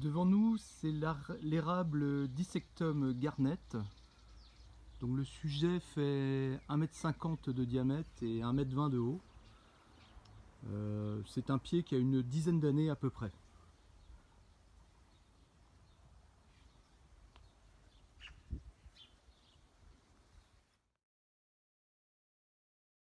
Devant nous, c'est l'érable Dissectum garnet. Donc le sujet fait 1m50 de diamètre et 1m20 de haut. Euh, c'est un pied qui a une dizaine d'années à peu près.